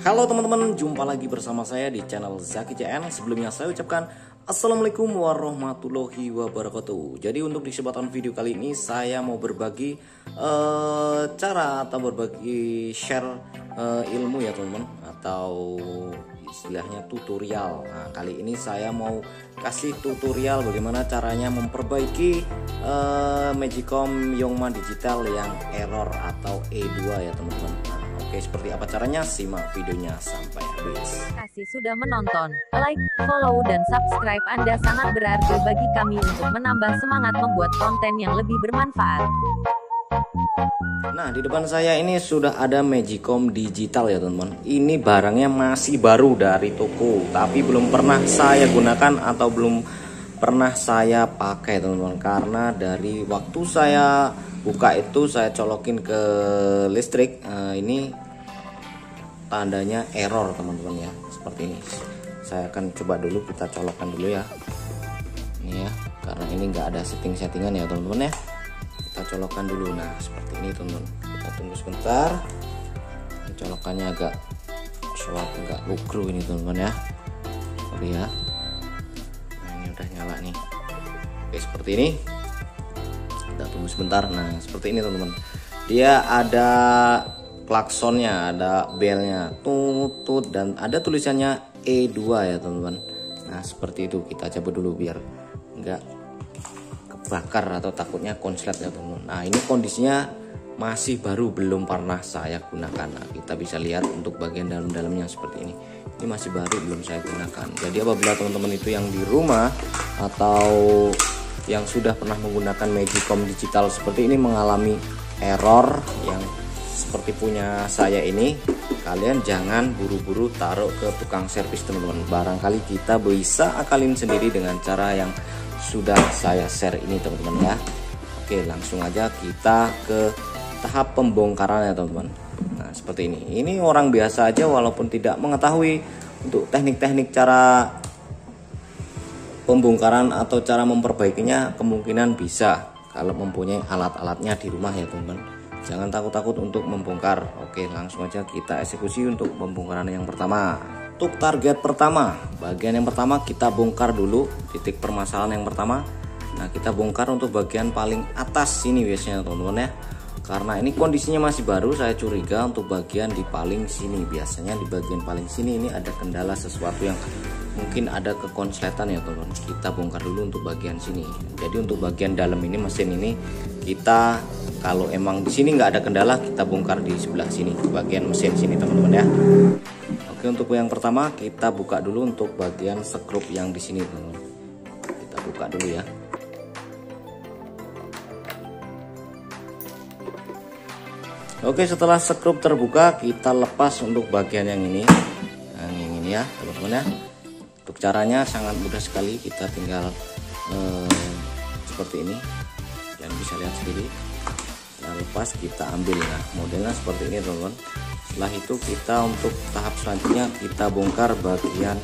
Halo teman-teman, jumpa lagi bersama saya di channel Zaki CN. Sebelumnya saya ucapkan Assalamualaikum warahmatullahi wabarakatuh. Jadi untuk di kesempatan video kali ini saya mau berbagi uh, cara atau berbagi share uh, ilmu ya teman-teman atau istilahnya tutorial. Nah, kali ini saya mau kasih tutorial bagaimana caranya memperbaiki uh, Magicom Yongma Digital yang error atau E2 ya teman-teman. Nah, Oke, seperti apa caranya? Simak videonya sampai habis. Terima kasih sudah menonton. Like, follow, dan subscribe Anda sangat berarti bagi kami untuk menambah semangat membuat konten yang lebih bermanfaat. Nah, di depan saya ini sudah ada Magicom digital ya, teman-teman. Ini barangnya masih baru dari toko, tapi belum pernah saya gunakan atau belum pernah saya pakai, teman-teman. Karena dari waktu saya buka itu saya colokin ke listrik, uh, ini tandanya error, teman-teman ya. Seperti ini. Saya akan coba dulu kita colokkan dulu ya. Ini ya, karena ini enggak ada setting-settingan ya, teman-teman ya kita colokkan dulu nah seperti ini teman-teman kita tunggu sebentar colokannya agak sholat enggak lukru ini teman-teman ya oke ya seperti ini. Kita tunggu sebentar. Nah seperti ini teman-teman. Dia ada klaksonnya ada belnya. Tutut dan ada tulisannya E2 ya teman-teman. Nah seperti itu. Kita coba dulu biar enggak bakar atau takutnya konslet ya teman nah ini kondisinya masih baru belum pernah saya gunakan. Nah, kita bisa lihat untuk bagian dalam-dalamnya seperti ini. Ini masih baru belum saya gunakan. Jadi apabila teman-teman itu yang di rumah atau yang sudah pernah menggunakan Magicom digital seperti ini mengalami error yang seperti punya saya ini. Kalian jangan buru-buru taruh ke tukang servis teman-teman. Barangkali kita bisa akalin sendiri dengan cara yang sudah saya share ini teman-teman ya. Oke langsung aja kita ke tahap pembongkaran ya teman-teman. Nah seperti ini. Ini orang biasa aja walaupun tidak mengetahui untuk teknik-teknik cara pembongkaran atau cara memperbaikinya kemungkinan bisa kalau mempunyai alat-alatnya di rumah ya teman-teman. Jangan takut-takut untuk membongkar. Oke langsung aja kita eksekusi untuk pembongkaran yang pertama. Untuk target pertama bagian yang pertama kita bongkar dulu titik permasalahan yang pertama. Nah kita bongkar untuk bagian paling atas sini biasanya teman-teman ya. Karena ini kondisinya masih baru saya curiga untuk bagian di paling sini. Biasanya di bagian paling sini ini ada kendala sesuatu yang mungkin ada kekonsletan ya teman-teman. Kita bongkar dulu untuk bagian sini. Jadi untuk bagian dalam ini mesin ini kita kalau emang di sini nggak ada kendala kita bongkar di sebelah sini. Bagian mesin sini teman-teman ya. Oke untuk yang pertama kita buka dulu untuk bagian sekrup yang di sini teman Kita buka dulu ya. Oke setelah sekrup terbuka kita lepas untuk bagian yang ini. Yang ini ya teman-teman ya untuk caranya sangat mudah sekali kita tinggal eh, seperti ini. Dan bisa lihat sendiri. Nah lepas kita ambil nah modelnya seperti ini teman-teman. Setelah itu kita untuk tahap selanjutnya kita bongkar bagian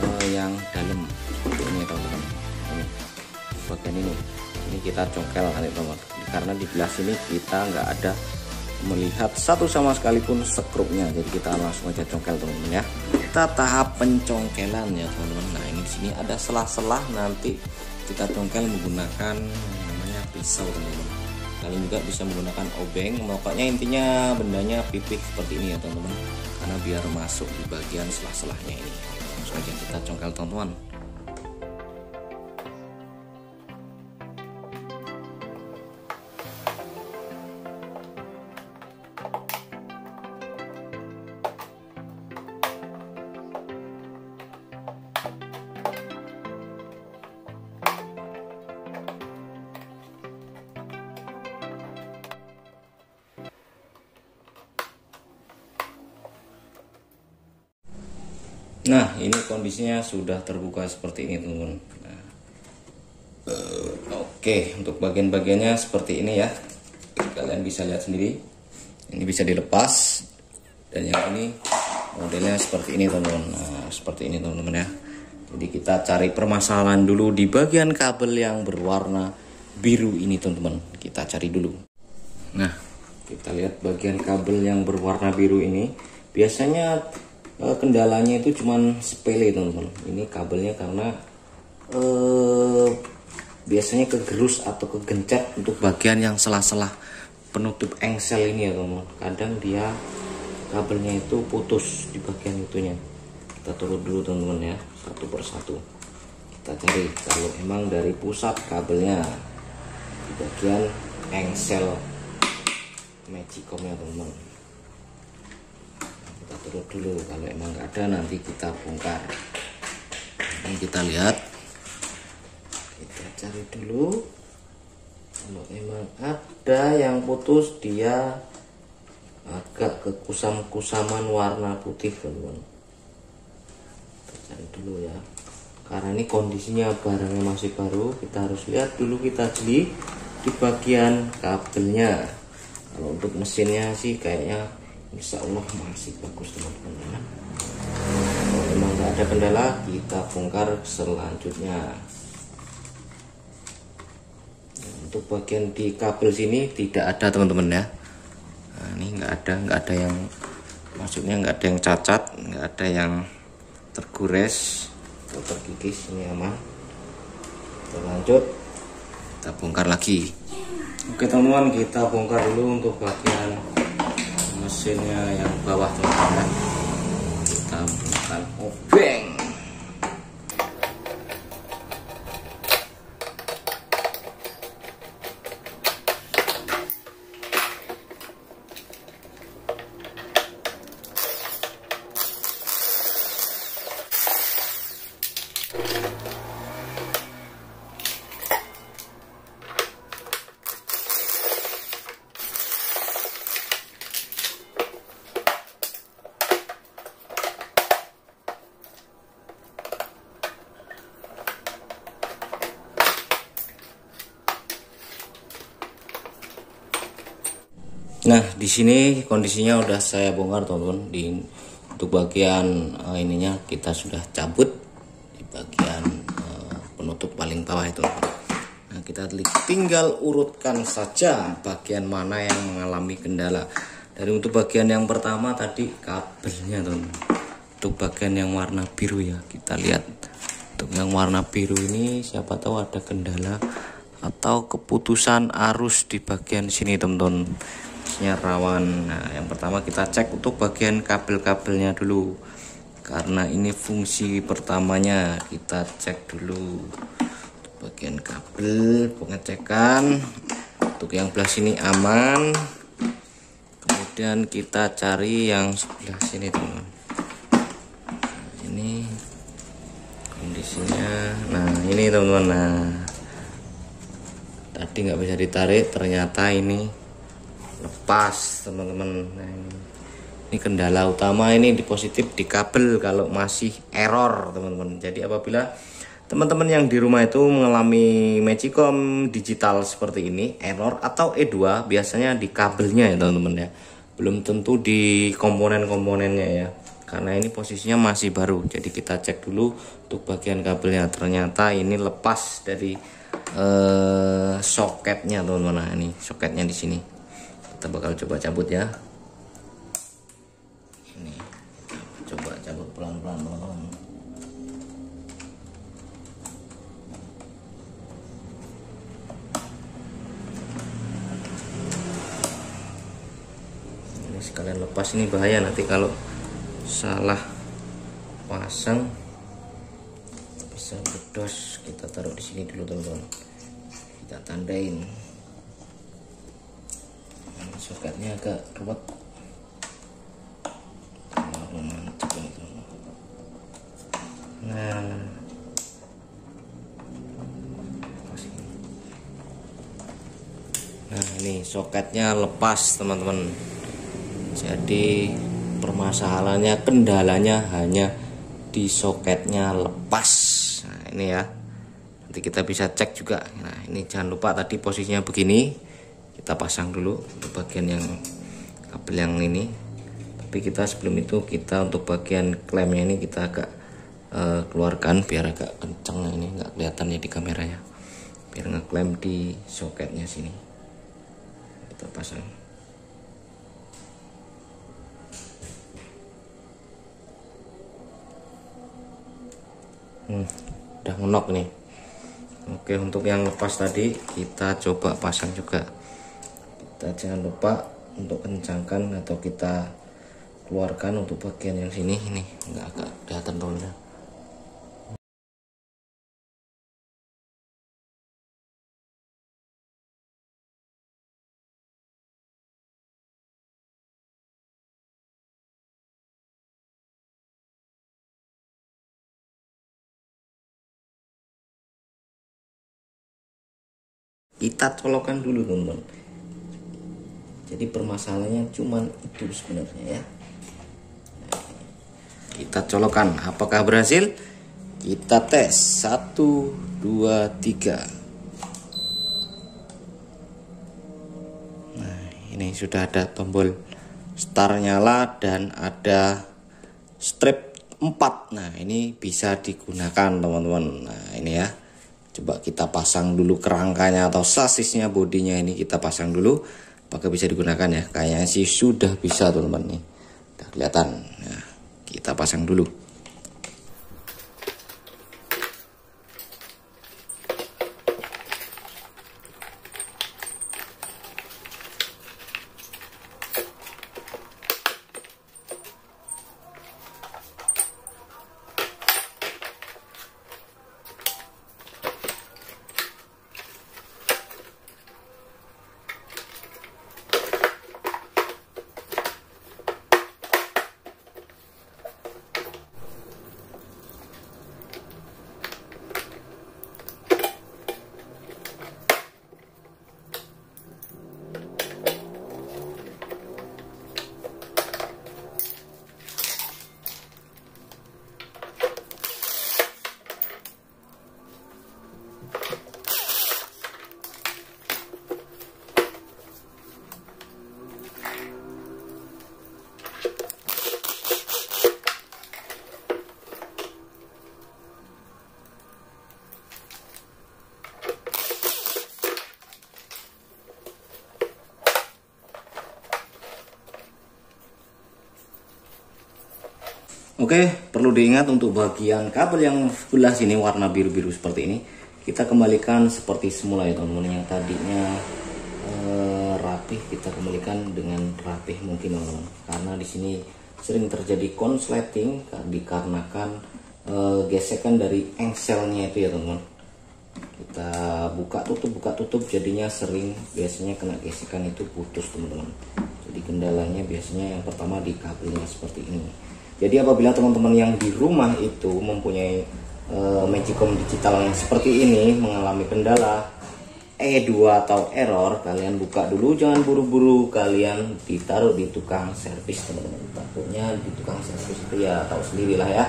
uh, yang dalam. Seperti ini teman-teman. Ini. Bagian ini. Ini kita congkel nanti teman karena di belah sini kita nggak ada melihat satu sama sekali pun sekrupnya jadi kita langsung aja congkel teman-teman ya kita tahap pencongkelan ya teman-teman. Nah ini di sini ada selah-selah nanti kita congkel menggunakan namanya pisau teman-teman. Kalian juga bisa menggunakan obeng. Pokoknya intinya bendanya pipih seperti ini ya teman-teman. Karena biar masuk di bagian selah-selahnya ini. Langsung aja kita congkel teman-teman Nah, ini kondisinya sudah terbuka seperti ini, teman-teman. Nah, oke, untuk bagian-bagiannya seperti ini ya. Kalian bisa lihat sendiri. Ini bisa dilepas. Dan yang ini modelnya seperti ini, teman-teman. Nah, seperti ini, teman-teman ya. Jadi kita cari permasalahan dulu di bagian kabel yang berwarna biru ini, teman-teman. Kita cari dulu. Nah, kita lihat bagian kabel yang berwarna biru ini biasanya eh, kendalanya itu cuman sepele teman-teman. Ini kabelnya karena eh, biasanya kegerus atau kegencet untuk bagian yang selah-selah penutup engsel ini ya teman-teman. Kadang dia kabelnya itu putus di bagian itunya. Kita turut dulu teman-teman ya. Satu persatu kita cari. Kalau emang dari pusat kabelnya di bagian engsel magicomnya teman-teman. kita turut dulu. Kalau emang nggak ada nanti kita bongkar. Ini kita lihat. Kita cari dulu. Kalau memang ada yang putus dia agak kekusam-kusaman warna putih teman-teman kita cari dulu ya. Karena ini kondisinya barangnya masih baru kita harus lihat dulu kita jeli di bagian kabelnya. Kalau untuk mesinnya sih kayaknya Insya Allah masih bagus teman-teman. Ya. kalau memang nggak ada kendala kita bongkar selanjutnya. Untuk bagian di kabel sini tidak ada teman-teman ya. Nah, ini nggak ada nggak ada yang maksudnya nggak ada yang cacat nggak ada yang tergores atau terkikis ini aman. Kita lanjut. Kita bongkar lagi. Oke teman-teman kita bongkar dulu untuk bagian mesinnya yang bawah teman-teman. Kita bongkar obeng Nah, di sini kondisinya udah saya bongkar teman-teman. Di untuk bagian uh, ininya kita sudah cabut di bagian uh, penutup paling bawah itu. Nah, kita tinggal urutkan saja bagian mana yang mengalami kendala. Dari untuk bagian yang pertama tadi kabelnya teman. Untuk bagian yang warna biru ya, kita lihat. Untuk yang warna biru ini siapa tahu ada kendala atau keputusan arus di bagian sini teman-teman nya rawan. Nah yang pertama kita cek untuk bagian kabel-kabelnya dulu. Karena ini fungsi pertamanya kita cek dulu bagian kabel pengecekan. Untuk yang belah sini aman. Kemudian kita cari yang sebelah sini teman nah, ini kondisinya. Nah ini teman-teman. Nah tadi nggak bisa ditarik ternyata ini lepas teman-teman. Nah, ini. ini kendala utama ini di positif di kabel kalau masih error teman-teman. Jadi apabila teman-teman yang di rumah itu mengalami Magicom digital seperti ini error atau E2 biasanya di kabelnya ya teman-teman ya. Belum tentu di komponen-komponennya ya karena ini posisinya masih baru. Jadi kita cek dulu untuk bagian kabelnya. Ternyata ini lepas dari eh, soketnya teman-teman. Nah ini soketnya di sini kita bakal coba cabut ya. Ini kita coba cabut pelan-pelan teman-teman ini sekalian lepas ini bahaya nanti kalau salah pasang. Bisa bedos kita taruh di sini dulu teman-teman. Kita tandain soketnya agak ruwet. Nah. Nah ini soketnya lepas teman-teman. Jadi permasalahannya kendalanya hanya di soketnya lepas. Nah ini ya. Nanti kita bisa cek juga. Nah ini jangan lupa tadi posisinya begini kita pasang dulu untuk bagian yang kabel yang ini. Tapi kita sebelum itu kita untuk bagian klemnya ini kita agak uh, keluarkan biar agak kenceng ini enggak kelihatan ya di kamera ya. Biar ngeklaim di soketnya sini. Kita pasang. Hmm, udah ngenok nih. Oke untuk yang lepas tadi kita coba pasang juga kita jangan lupa untuk kencangkan atau kita keluarkan untuk bagian yang sini. Ini enggak agak kelihatan teman kita colokkan dulu teman-teman jadi permasalahannya cuman itu sebenarnya ya. Kita colokkan apakah berhasil? Kita tes. 1 2 3 nah ini sudah ada tombol start nyala dan ada strip 4 nah ini bisa digunakan teman-teman. Nah ini ya. Coba kita pasang dulu kerangkanya atau sasisnya bodinya ini kita pasang dulu apakah bisa digunakan ya? Kayaknya sih sudah bisa teman-teman nih. Kelihatan. Ya, kita pasang dulu Oke, perlu diingat untuk bagian kabel yang sebelah sini warna biru-biru seperti ini, kita kembalikan seperti semula ya teman-teman. Yang tadinya eh, rapih kita kembalikan dengan rapih mungkin teman-teman. Karena di sini sering terjadi konsleting dikarenakan eh, gesekan dari engselnya itu ya teman-teman. Kita buka tutup buka tutup jadinya sering biasanya kena gesekan itu putus teman-teman. Jadi kendalanya biasanya yang pertama di kabelnya seperti ini jadi apabila teman-teman yang di rumah itu mempunyai uh, Magicom digital yang seperti ini mengalami kendala E2 atau error, kalian buka dulu jangan buru-buru kalian ditaruh di tukang servis teman-teman. Takutnya di tukang servis itu ya tahu sendirilah ya.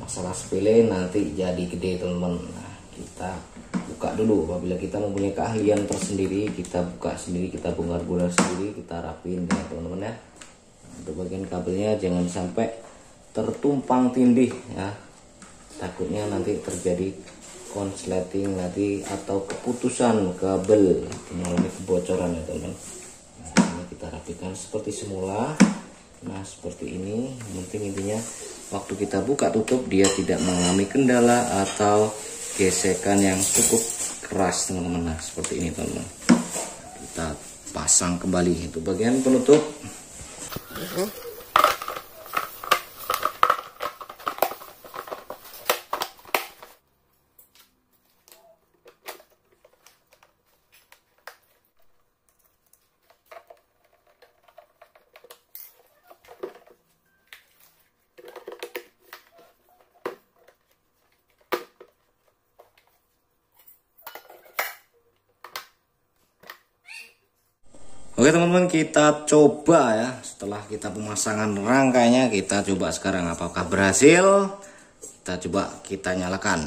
Masalah sepele nanti jadi gede teman-teman. Nah, kita buka dulu apabila kita mempunyai keahlian tersendiri, kita buka sendiri, kita bongkar-bongkar sendiri, kita rapiin ya teman-teman ya untuk bagian kabelnya jangan sampai tertumpang tindih ya. Takutnya nanti terjadi konsleting nanti atau keputusan kabel. Mengalami kebocoran ya teman nah, ini kita rapikan seperti semula. Nah seperti ini. Penting intinya waktu kita buka tutup dia tidak mengalami kendala atau gesekan yang cukup keras teman-teman. Nah seperti ini teman-teman. Kita pasang kembali. Itu bagian penutup 嗯。哼 Oke teman-teman kita coba ya. Setelah kita pemasangan rangkainya kita coba sekarang. Apakah berhasil? Kita coba kita nyalakan.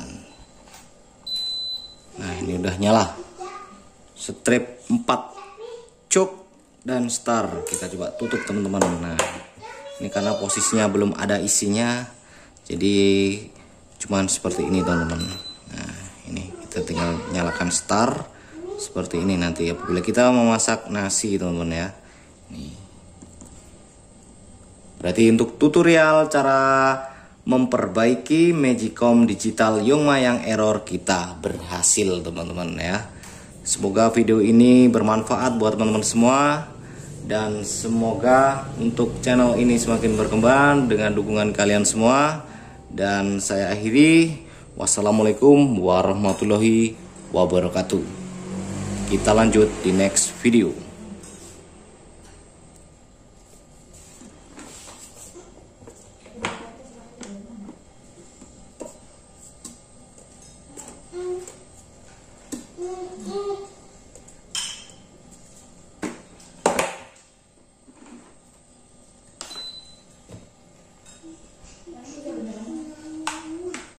Nah ini udah nyala. Strip 4 cuk. Dan star. Kita coba tutup teman-teman. Nah ini karena posisinya belum ada isinya. Jadi cuman seperti ini teman-teman. Nah ini kita tinggal nyalakan star seperti ini nanti apabila kita memasak nasi teman-teman ya. Nih. Berarti untuk tutorial cara memperbaiki Magicom digital Yongma yang error kita berhasil teman-teman ya. Semoga video ini bermanfaat buat teman-teman semua. Dan semoga untuk channel ini semakin berkembang dengan dukungan kalian semua. Dan saya akhiri. Wassalamualaikum warahmatullahi wabarakatuh kita lanjut di next video